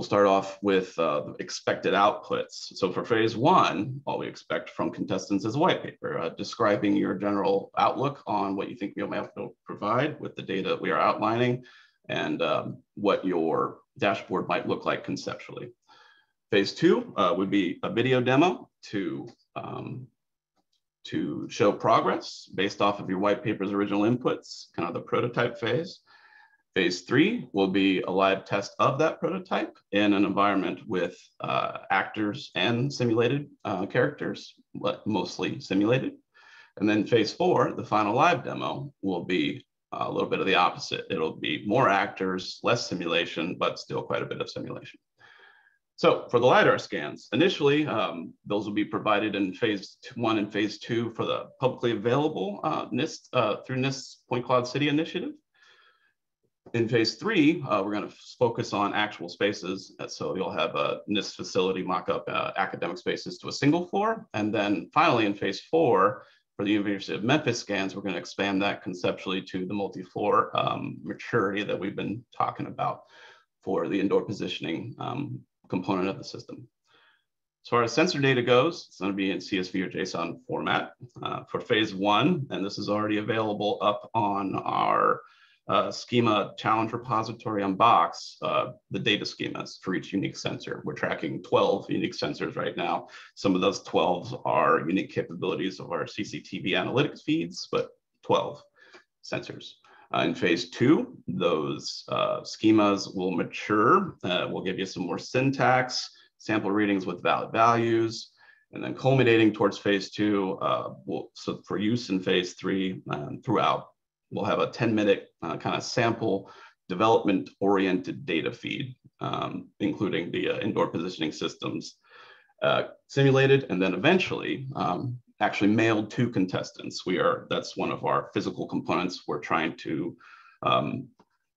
We'll start off with uh, expected outputs. So for phase one, all we expect from contestants is a white paper uh, describing your general outlook on what you think we have to provide with the data we are outlining and um, what your dashboard might look like conceptually. Phase two uh, would be a video demo to, um, to show progress based off of your white paper's original inputs, kind of the prototype phase. Phase three will be a live test of that prototype in an environment with uh, actors and simulated uh, characters, but mostly simulated. And then phase four, the final live demo, will be a little bit of the opposite. It'll be more actors, less simulation, but still quite a bit of simulation. So for the LiDAR scans, initially, um, those will be provided in phase one and phase two for the publicly available uh, NIST uh, through NIST Point Cloud City initiative. In phase three, uh, we're going to focus on actual spaces. Uh, so you'll have a NIST facility mock up uh, academic spaces to a single floor. And then finally in phase four, for the University of Memphis scans, we're going to expand that conceptually to the multi-floor um, maturity that we've been talking about for the indoor positioning um, component of the system. As far as sensor data goes, it's going to be in CSV or JSON format uh, for phase one, and this is already available up on our uh, schema challenge repository on Box, uh, the data schemas for each unique sensor. We're tracking 12 unique sensors right now. Some of those 12 are unique capabilities of our CCTV analytics feeds, but 12 sensors. Uh, in phase two, those uh, schemas will mature. Uh, we'll give you some more syntax, sample readings with valid values, and then culminating towards phase two, uh, we'll, so for use in phase three um, throughout, we'll have a 10 minute uh, kind of sample development oriented data feed, um, including the uh, indoor positioning systems uh, simulated, and then eventually um, actually mailed to contestants. We are, that's one of our physical components we're trying to um,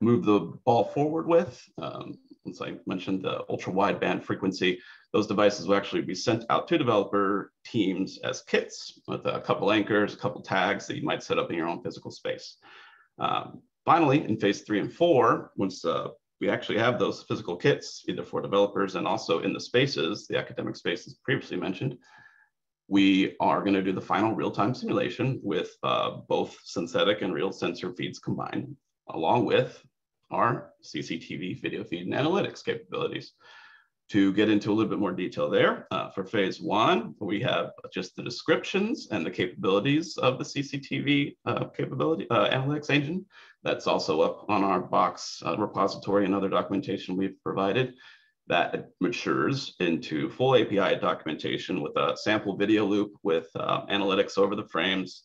move the ball forward with. Um, as I mentioned, the ultra wideband frequency, those devices will actually be sent out to developer teams as kits with a couple anchors, a couple tags that you might set up in your own physical space. Um, finally, in phase three and four, once uh, we actually have those physical kits, either for developers and also in the spaces, the academic spaces previously mentioned, we are going to do the final real-time simulation with uh, both synthetic and real sensor feeds combined, along with our CCTV video feed and analytics capabilities. To get into a little bit more detail there, uh, for phase one, we have just the descriptions and the capabilities of the CCTV uh, capability uh, analytics engine. That's also up on our box uh, repository and other documentation we've provided that matures into full API documentation with a sample video loop with uh, analytics over the frames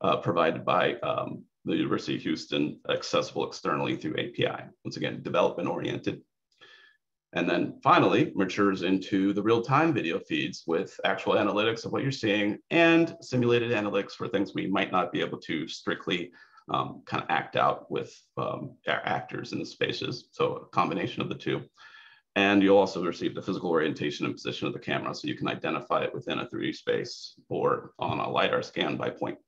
uh, provided by um, the University of Houston, accessible externally through API. Once again, development oriented. And then finally matures into the real-time video feeds with actual analytics of what you're seeing and simulated analytics for things we might not be able to strictly um, kind of act out with um, actors in the spaces. So a combination of the two. And you'll also receive the physical orientation and position of the camera so you can identify it within a 3D space or on a LiDAR scan by point.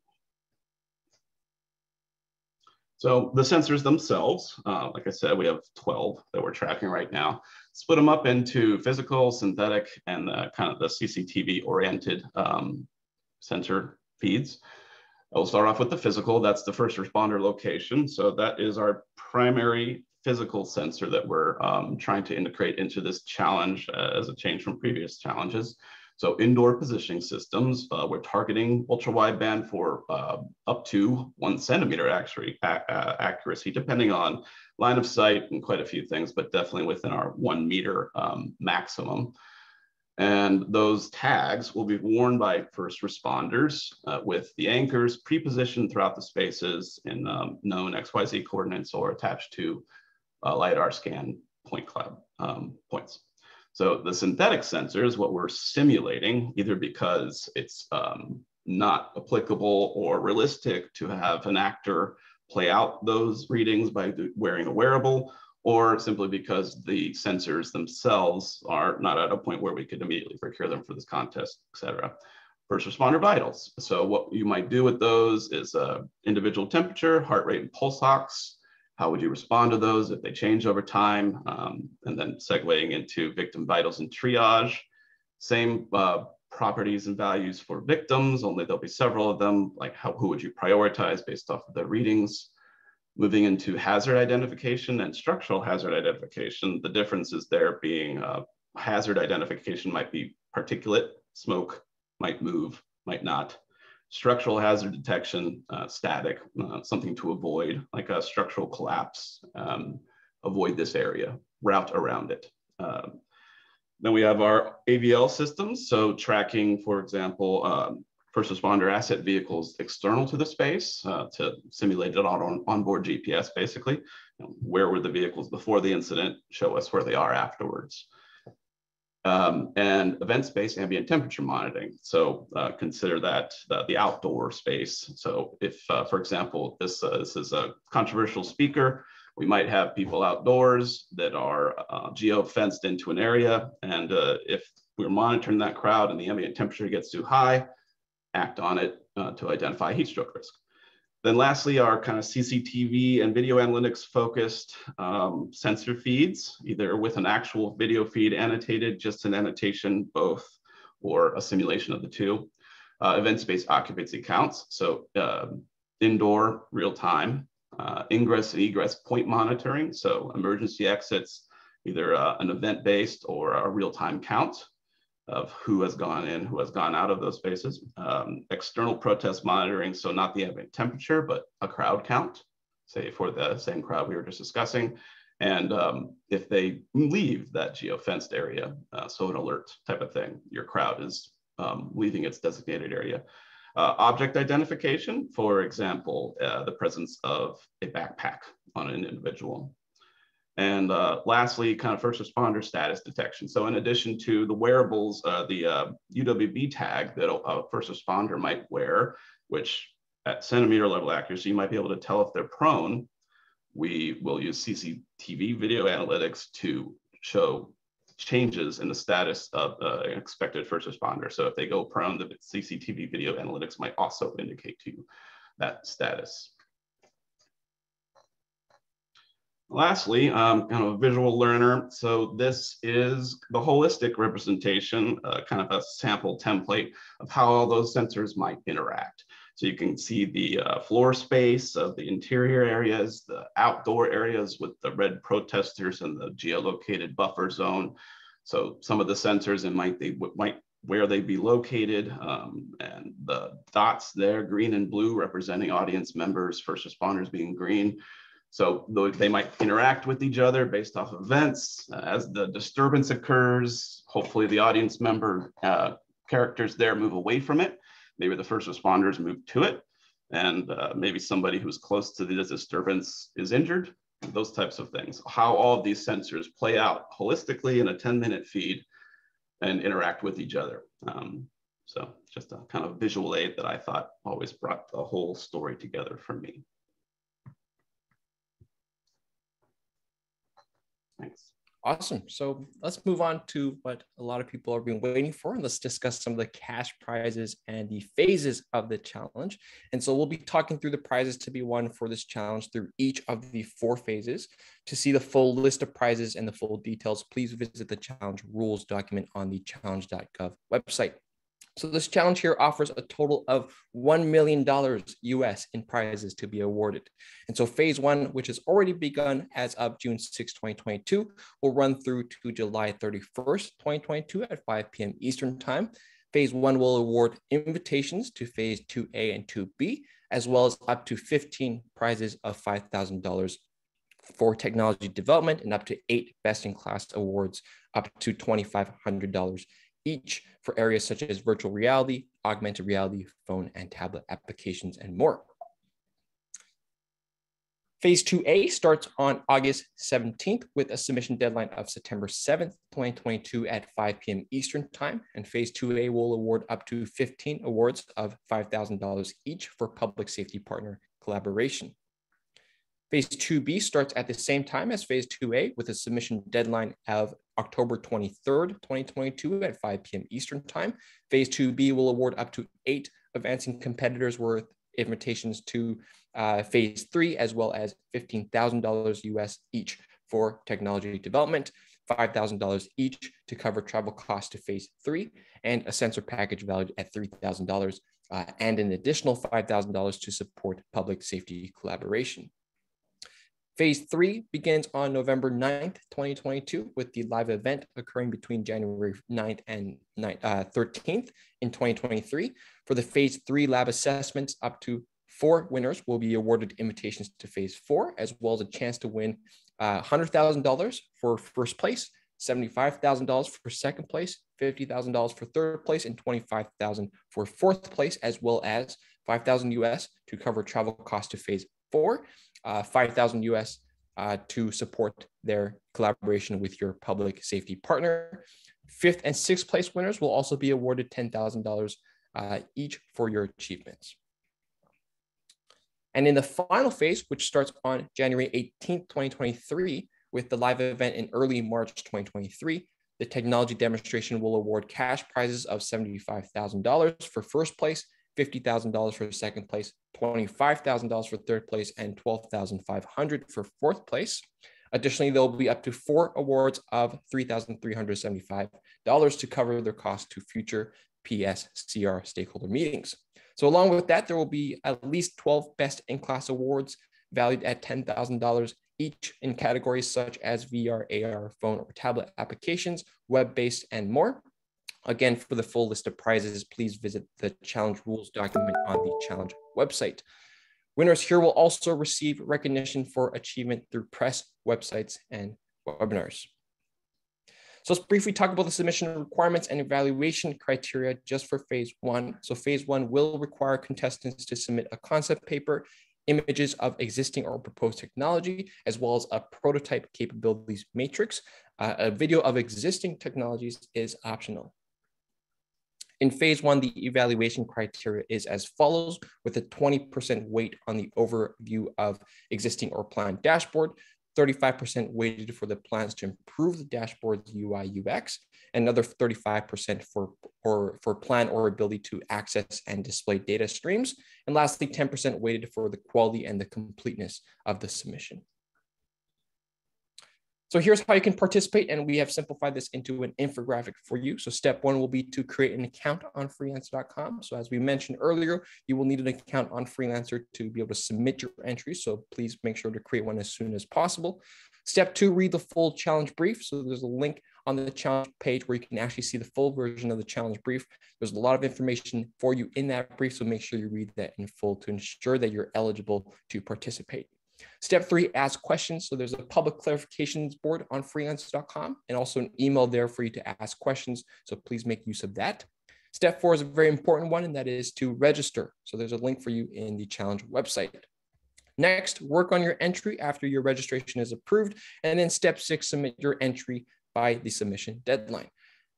So the sensors themselves, uh, like I said, we have 12 that we're tracking right now. Split them up into physical, synthetic, and the, kind of the CCTV oriented um, sensor feeds. I'll start off with the physical. That's the first responder location. So that is our primary physical sensor that we're um, trying to integrate into this challenge uh, as a change from previous challenges. So indoor positioning systems, uh, we're targeting ultra wideband for uh, up to one centimeter actually, uh, accuracy, depending on line of sight and quite a few things, but definitely within our one meter um, maximum. And those tags will be worn by first responders uh, with the anchors pre-positioned throughout the spaces in um, known XYZ coordinates or attached to uh, LiDAR scan point cloud um, points. So the synthetic sensor is what we're simulating, either because it's um, not applicable or realistic to have an actor play out those readings by wearing a wearable, or simply because the sensors themselves are not at a point where we could immediately procure them for this contest, et cetera. First responder vitals. So what you might do with those is uh, individual temperature, heart rate, and pulse ox, how would you respond to those if they change over time? Um, and then segueing into victim vitals and triage. Same uh, properties and values for victims, only there'll be several of them, like how, who would you prioritize based off of their readings? Moving into hazard identification and structural hazard identification, the differences there being uh, hazard identification might be particulate, smoke, might move, might not structural hazard detection, uh, static, uh, something to avoid, like a structural collapse, um, avoid this area, route around it. Uh, then we have our AVL systems, so tracking, for example, um, first responder asset vehicles external to the space uh, to simulate it on onboard GPS, basically. You know, where were the vehicles before the incident? Show us where they are afterwards um, and event-based ambient temperature monitoring. So uh, consider that uh, the outdoor space. So if, uh, for example, this, uh, this is a controversial speaker, we might have people outdoors that are uh, geo-fenced into an area. And uh, if we're monitoring that crowd and the ambient temperature gets too high, act on it to identify heat stroke risk. Then lastly, our kind of CCTV and video analytics focused um, sensor feeds, either with an actual video feed annotated, just an annotation, both, or a simulation of the two. Uh, Events-based occupancy counts, so uh, indoor real time, uh, ingress and egress point monitoring, so emergency exits, either uh, an event-based or a real-time count of who has gone in, who has gone out of those spaces. Um, external protest monitoring, so not the ambient temperature, but a crowd count, say for the same crowd we were just discussing. And um, if they leave that geofenced area, uh, so an alert type of thing, your crowd is um, leaving its designated area. Uh, object identification, for example, uh, the presence of a backpack on an individual. And uh, lastly, kind of first responder status detection. So in addition to the wearables, uh, the UWB uh, tag that a first responder might wear, which at centimeter level accuracy, you might be able to tell if they're prone. We will use CCTV video analytics to show changes in the status of uh, an expected first responder. So if they go prone, the CCTV video analytics might also indicate to you that status. Lastly, um, kind of a visual learner. So this is the holistic representation, uh, kind of a sample template of how all those sensors might interact. So you can see the uh, floor space of the interior areas, the outdoor areas with the red protesters and the geolocated buffer zone. So some of the sensors and might they might where they be located um, and the dots there, green and blue representing audience members, first responders being green, so they might interact with each other based off events. Uh, as the disturbance occurs, hopefully the audience member uh, characters there move away from it. Maybe the first responders move to it. And uh, maybe somebody who's close to the disturbance is injured, those types of things. How all of these sensors play out holistically in a 10 minute feed and interact with each other. Um, so just a kind of visual aid that I thought always brought the whole story together for me. Thanks. Awesome. So let's move on to what a lot of people have been waiting for. And let's discuss some of the cash prizes and the phases of the challenge. And so we'll be talking through the prizes to be won for this challenge through each of the four phases. To see the full list of prizes and the full details, please visit the challenge rules document on the challenge.gov website. So this challenge here offers a total of $1 million US in prizes to be awarded. And so phase one, which has already begun as of June 6, 2022, will run through to July 31st, 2022 at 5 p.m. Eastern time. Phase one will award invitations to phase 2A and 2B, as well as up to 15 prizes of $5,000 for technology development and up to eight best in class awards up to $2,500 each for areas such as virtual reality, augmented reality, phone and tablet applications, and more. Phase 2A starts on August 17th with a submission deadline of September 7th, 2022 at 5 p.m. Eastern Time. And Phase 2A will award up to 15 awards of $5,000 each for public safety partner collaboration. Phase 2B starts at the same time as Phase 2A with a submission deadline of October 23rd, 2022 at 5 p.m. Eastern Time. Phase 2B will award up to eight advancing competitors worth invitations to uh, Phase 3, as well as $15,000 US each for technology development, $5,000 each to cover travel costs to Phase 3, and a sensor package valued at $3,000, uh, and an additional $5,000 to support public safety collaboration. Phase three begins on November 9th, 2022, with the live event occurring between January 9th and 9th, uh, 13th in 2023. For the phase three lab assessments, up to four winners will be awarded invitations to phase four, as well as a chance to win uh, $100,000 for first place, $75,000 for second place, $50,000 for third place, and 25,000 for fourth place, as well as 5,000 US to cover travel costs to phase four uh, 5,000 US uh, to support their collaboration with your public safety partner. Fifth and sixth place winners will also be awarded $10,000 uh, each for your achievements. And in the final phase, which starts on January 18th, 2023, with the live event in early March 2023, the technology demonstration will award cash prizes of $75,000 for first place $50,000 for second place, $25,000 for third place, and $12,500 for fourth place. Additionally, there will be up to four awards of $3,375 to cover their cost to future PSCR stakeholder meetings. So along with that, there will be at least 12 best in class awards valued at $10,000 each in categories such as VR, AR, phone or tablet applications, web-based and more. Again, for the full list of prizes, please visit the challenge rules document on the challenge website. Winners here will also receive recognition for achievement through press, websites, and webinars. So let's briefly talk about the submission requirements and evaluation criteria just for phase one. So phase one will require contestants to submit a concept paper, images of existing or proposed technology, as well as a prototype capabilities matrix. Uh, a video of existing technologies is optional. In phase one, the evaluation criteria is as follows, with a 20% weight on the overview of existing or planned dashboard, 35% weighted for the plans to improve the dashboard's UI UX, another 35% for, or, for plan or ability to access and display data streams, and lastly, 10% weighted for the quality and the completeness of the submission. So here's how you can participate, and we have simplified this into an infographic for you. So step one will be to create an account on freelancer.com. So as we mentioned earlier, you will need an account on Freelancer to be able to submit your entry. So please make sure to create one as soon as possible. Step two, read the full challenge brief. So there's a link on the challenge page where you can actually see the full version of the challenge brief. There's a lot of information for you in that brief, so make sure you read that in full to ensure that you're eligible to participate. Step three, ask questions. So there's a public clarifications board on freelancer.com and also an email there for you to ask questions. So please make use of that. Step four is a very important one, and that is to register. So there's a link for you in the challenge website. Next, work on your entry after your registration is approved. And then step six, submit your entry by the submission deadline.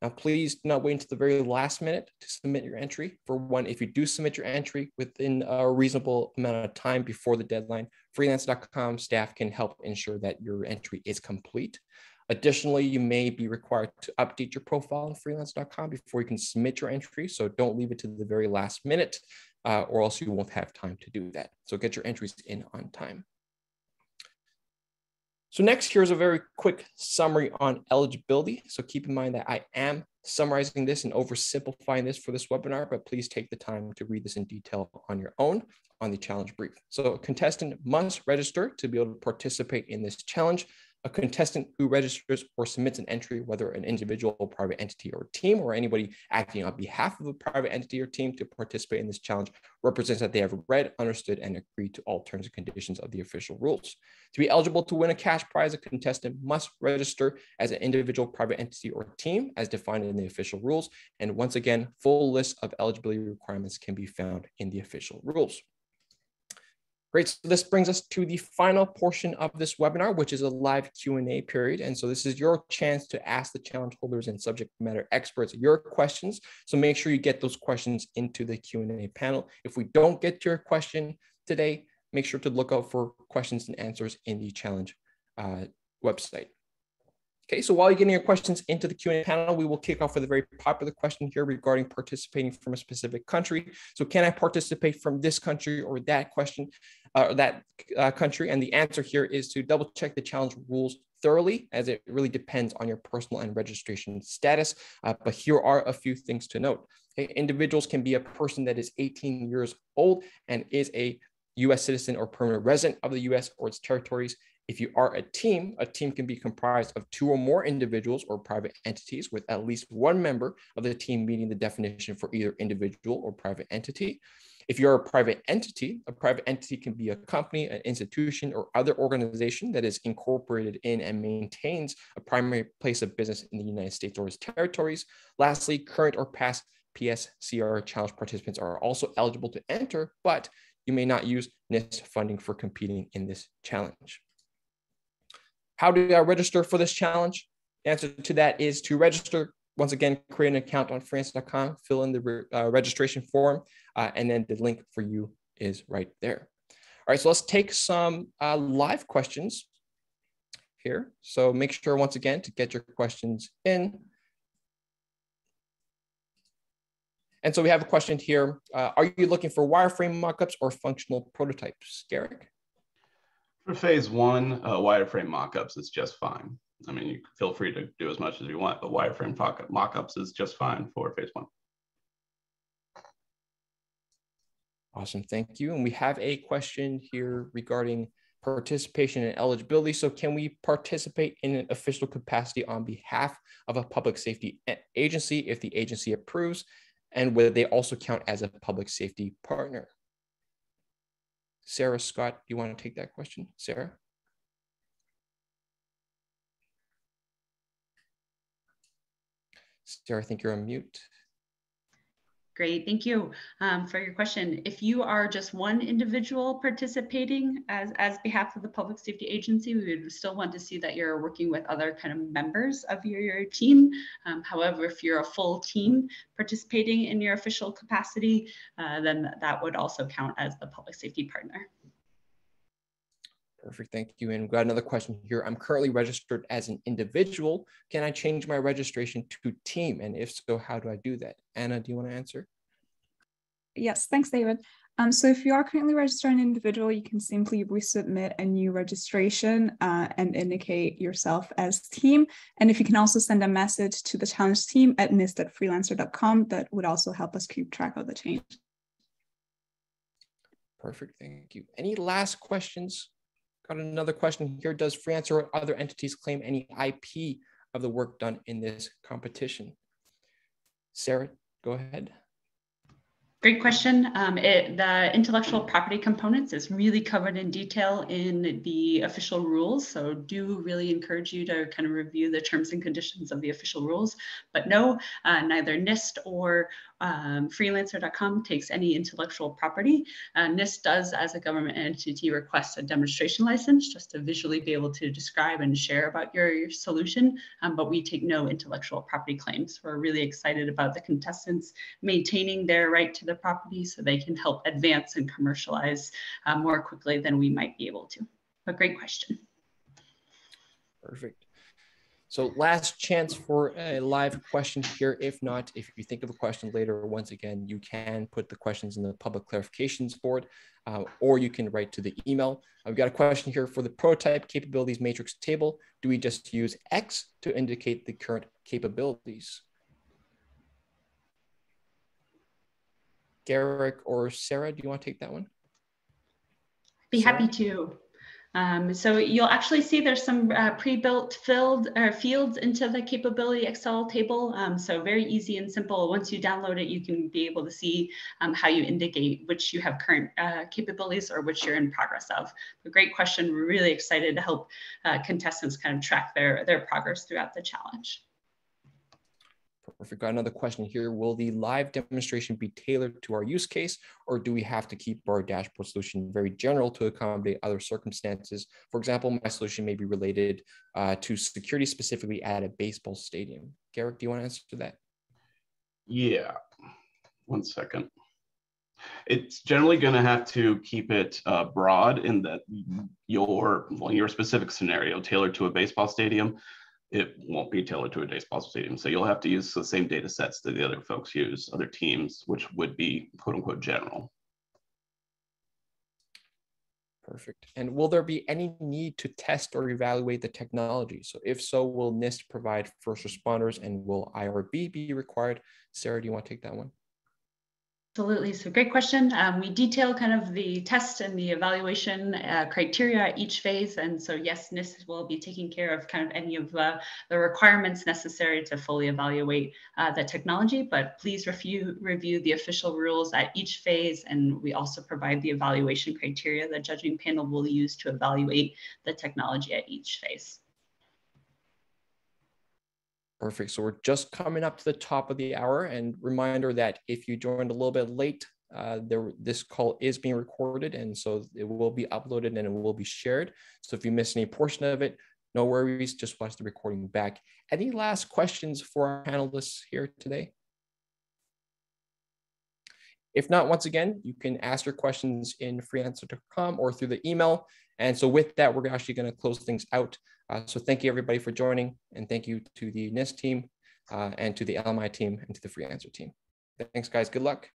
Now, please do not wait until the very last minute to submit your entry. For one, if you do submit your entry within a reasonable amount of time before the deadline, freelancer.com staff can help ensure that your entry is complete. Additionally, you may be required to update your profile on freelancer.com before you can submit your entry. So don't leave it to the very last minute, uh, or else you won't have time to do that. So get your entries in on time. So next, here's a very quick summary on eligibility. So keep in mind that I am summarizing this and oversimplifying this for this webinar, but please take the time to read this in detail on your own on the challenge brief. So a contestant must register to be able to participate in this challenge. A contestant who registers or submits an entry, whether an individual, private entity, or team, or anybody acting on behalf of a private entity or team to participate in this challenge, represents that they have read, understood, and agreed to all terms and conditions of the official rules. To be eligible to win a cash prize, a contestant must register as an individual, private entity, or team as defined in the official rules. And once again, full list of eligibility requirements can be found in the official rules. Great, so this brings us to the final portion of this webinar, which is a live Q&A period. And so this is your chance to ask the challenge holders and subject matter experts your questions. So make sure you get those questions into the Q&A panel. If we don't get your question today, make sure to look out for questions and answers in the challenge uh, website. Okay, so while you're getting your questions into the Q&A panel, we will kick off with a very popular question here regarding participating from a specific country. So can I participate from this country or that question, uh, that uh, country? And the answer here is to double check the challenge rules thoroughly as it really depends on your personal and registration status. Uh, but here are a few things to note. Okay, individuals can be a person that is 18 years old and is a US citizen or permanent resident of the US or its territories if you are a team, a team can be comprised of two or more individuals or private entities with at least one member of the team meeting the definition for either individual or private entity. If you're a private entity, a private entity can be a company, an institution, or other organization that is incorporated in and maintains a primary place of business in the United States or its territories. Lastly, current or past PSCR challenge participants are also eligible to enter, but you may not use NIST funding for competing in this challenge. How do I register for this challenge? The answer to that is to register. Once again, create an account on freelancer.com, fill in the uh, registration form, uh, and then the link for you is right there. All right, so let's take some uh, live questions here. So make sure once again to get your questions in. And so we have a question here. Uh, are you looking for wireframe mockups or functional prototypes, Garrick? For phase one, uh, wireframe mockups is just fine. I mean, you feel free to do as much as you want, but wireframe mockups is just fine for phase one. Awesome, thank you. And we have a question here regarding participation and eligibility. So can we participate in an official capacity on behalf of a public safety agency if the agency approves? And whether they also count as a public safety partner? Sarah Scott, you want to take that question? Sarah? Sarah, I think you're on mute. Great, thank you um, for your question. If you are just one individual participating as, as behalf of the public safety agency, we would still want to see that you're working with other kind of members of your, your team. Um, however, if you're a full team participating in your official capacity, uh, then that would also count as the public safety partner. Perfect, thank you. And we've got another question here. I'm currently registered as an individual. Can I change my registration to team? And if so, how do I do that? Anna, do you want to answer? Yes, thanks, David. Um, so if you are currently registered an individual, you can simply resubmit a new registration uh, and indicate yourself as team. And if you can also send a message to the challenge team at nist.freelancer.com, that would also help us keep track of the change. Perfect, thank you. Any last questions? Got another question here. Does France or other entities claim any IP of the work done in this competition? Sarah, go ahead. Great question. Um, it, the intellectual property components is really covered in detail in the official rules. So do really encourage you to kind of review the terms and conditions of the official rules. But no, uh, neither NIST or um, freelancer.com takes any intellectual property. Uh, NIST does, as a government entity, request a demonstration license just to visually be able to describe and share about your, your solution, um, but we take no intellectual property claims. We're really excited about the contestants maintaining their right to the property so they can help advance and commercialize uh, more quickly than we might be able to. A great question. Perfect. So last chance for a live question here. If not, if you think of a question later, once again, you can put the questions in the public clarifications board, uh, or you can write to the email. I've got a question here for the prototype capabilities matrix table. Do we just use X to indicate the current capabilities? Garrick or Sarah, do you want to take that one? Be happy to. Um, so you'll actually see there's some uh, pre-built filled or fields into the capability Excel table. Um, so very easy and simple. Once you download it, you can be able to see um, how you indicate which you have current uh, capabilities or which you're in progress of. Great question. We're really excited to help uh, contestants kind of track their, their progress throughout the challenge. Perfect. Got another question here. Will the live demonstration be tailored to our use case, or do we have to keep our dashboard solution very general to accommodate other circumstances? For example, my solution may be related uh, to security specifically at a baseball stadium. Garrick, do you want to answer that? Yeah, one second. It's generally going to have to keep it uh, broad in that your well, your specific scenario tailored to a baseball stadium it won't be tailored to a baseball stadium. So you'll have to use the same data sets that the other folks use, other teams, which would be quote unquote general. Perfect. And will there be any need to test or evaluate the technology? So if so, will NIST provide first responders and will IRB be required? Sarah, do you want to take that one? Absolutely. So great question. Um, we detail kind of the test and the evaluation uh, criteria at each phase. And so yes, NIST will be taking care of kind of any of uh, the requirements necessary to fully evaluate uh, the technology, but please review, review the official rules at each phase. And we also provide the evaluation criteria the judging panel will use to evaluate the technology at each phase. Perfect. So we're just coming up to the top of the hour and reminder that if you joined a little bit late, uh, there, this call is being recorded and so it will be uploaded and it will be shared. So if you miss any portion of it, no worries, just watch the recording back. Any last questions for our panelists here today? If not, once again, you can ask your questions in freelancer.com or through the email. And so with that, we're actually going to close things out. Uh, so thank you everybody for joining and thank you to the NIST team uh, and to the LMI team and to the Freelancer team. Thanks guys, good luck.